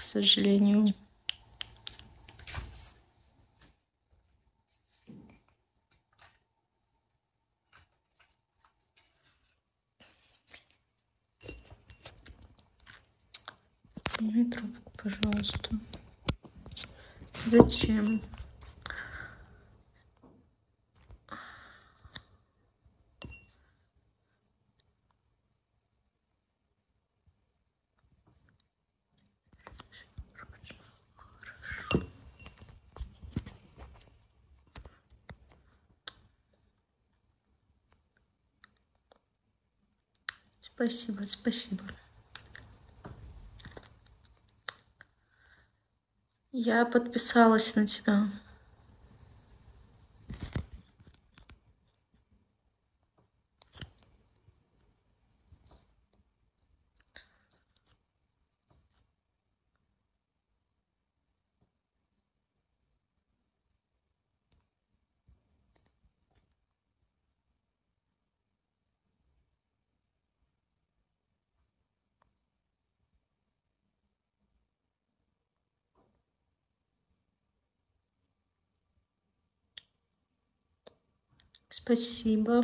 к сожалению. Сними трубку, пожалуйста. Зачем? Спасибо, спасибо. Я подписалась на тебя. Спасибо.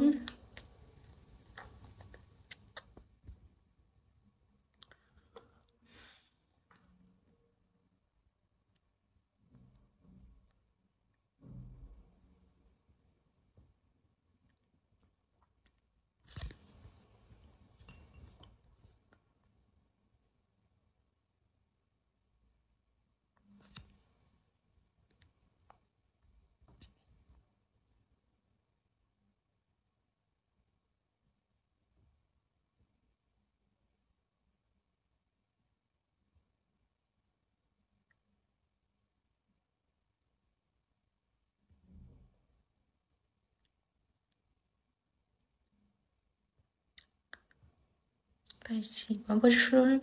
Спасибо большое.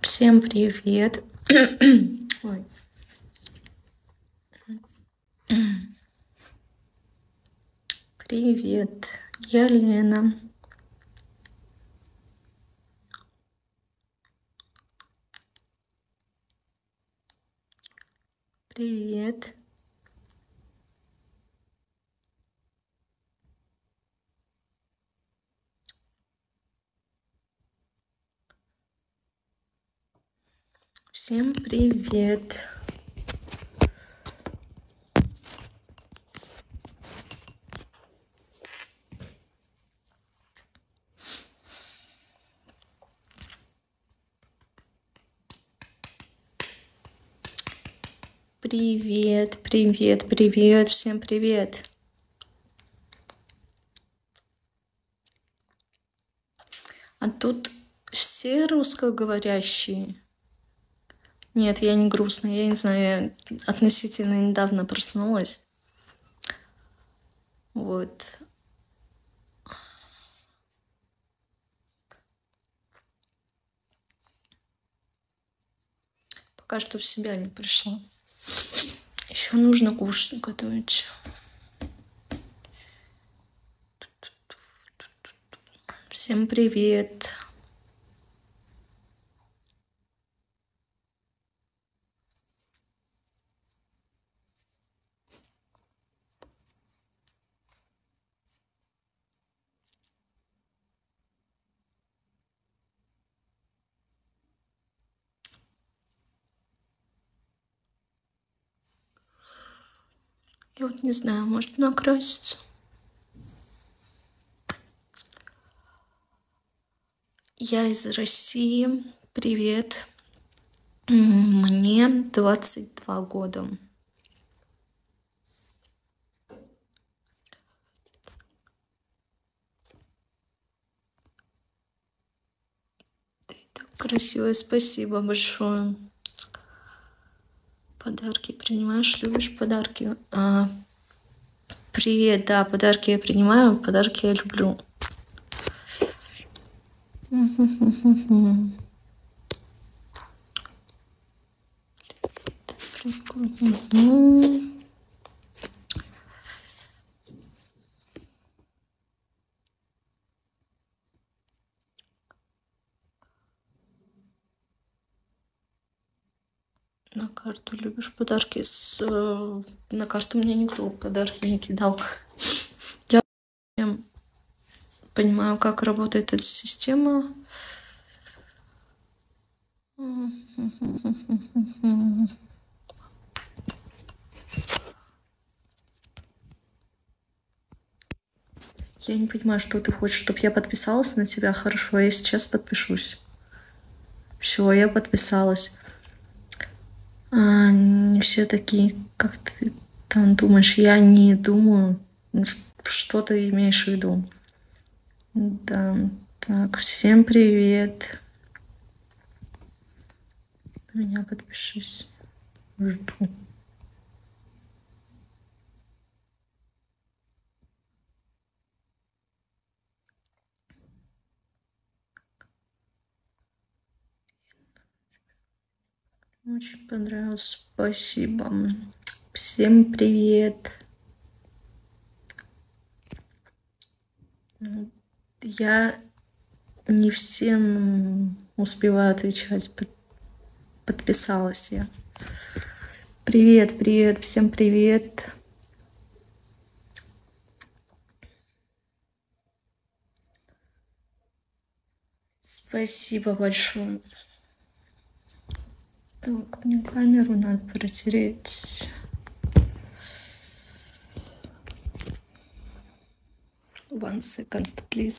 Всем привет. Ой. Привет, я Лена. Привет. Всем привет. Привет, привет, привет, всем привет. А тут все русскоговорящие. Нет, я не грустная, я не знаю, я относительно недавно проснулась. Вот. Пока что в себя не пришла. Еще нужно кушать готовить. Всем привет. Я вот не знаю, может накраситься. Я из России. Привет. Мне 22 года. Ты так красивая, спасибо большое. Подарки принимаешь, любишь подарки? А, привет, да, подарки я принимаю, подарки я люблю. Угу. На карту любишь подарки? С, э, на карту мне никто подарки не кидал. Я понимаю, как работает эта система. Я не понимаю, что ты хочешь, чтобы я подписалась на тебя. Хорошо, я сейчас подпишусь. Все, я подписалась. А, все такие, как ты там думаешь. Я не думаю, что ты имеешь в виду. Да, так, всем привет. На меня подпишись. Жду. Очень понравилось. Спасибо. Всем привет. Я не всем успеваю отвечать. Подписалась я. Привет, привет, всем привет. Спасибо большое. Так, мне камеру надо протереть. One second, please.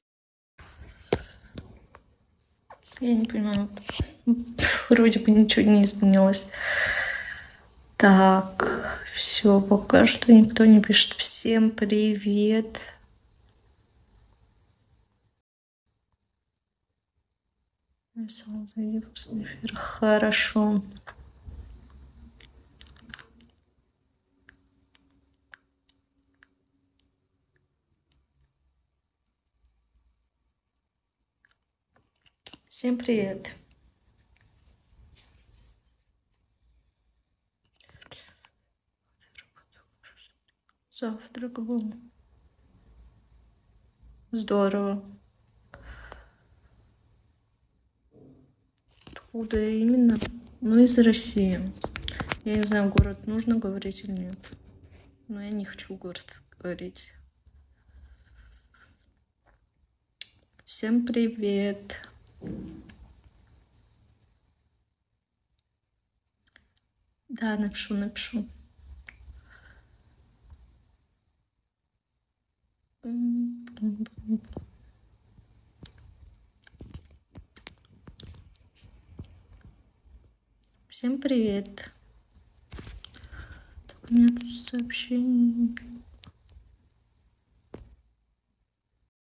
Я не понимаю. Вроде бы ничего не изменилось. Так, все, пока что никто не пишет. Всем привет. Написала заявку с эфира. Хорошо. Всем привет. Завтрак был. Здорово. Откуда именно? Ну, из России. Я не знаю, город нужно говорить или нет. Но я не хочу город говорить. Всем привет. Да, напишу, напишу. Всем привет. Так, у меня тут сообщение.